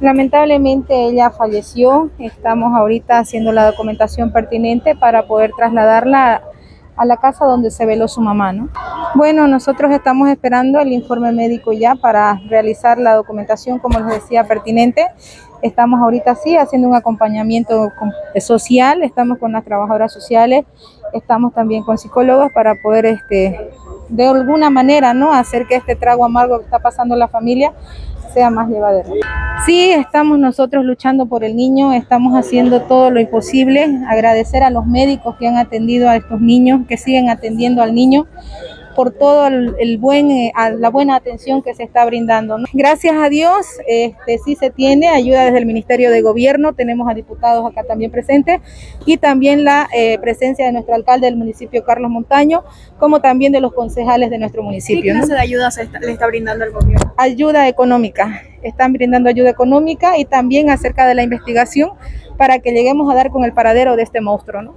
Lamentablemente ella falleció, estamos ahorita haciendo la documentación pertinente para poder trasladarla a la casa donde se veló su mamá, ¿no? Bueno, nosotros estamos esperando el informe médico ya para realizar la documentación, como les decía, pertinente. Estamos ahorita sí haciendo un acompañamiento social, estamos con las trabajadoras sociales, estamos también con psicólogos para poder este, de alguna manera no hacer que este trago amargo que está pasando la familia sea más llevadero. Sí, estamos nosotros luchando por el niño, estamos haciendo todo lo imposible, agradecer a los médicos que han atendido a estos niños, que siguen atendiendo al niño por todo el, buen, eh, la buena atención que se está brindando. Gracias a Dios, este, sí se tiene ayuda desde el Ministerio de Gobierno, tenemos a diputados acá también presentes y también la eh, presencia de nuestro alcalde del municipio, Carlos Montaño, como también de los concejales de nuestro municipio. ¿Qué clase de ayuda se le está brindando el gobierno? Ayuda económica, están brindando ayuda económica y también acerca de la investigación para que lleguemos a dar con el paradero de este monstruo. ¿no?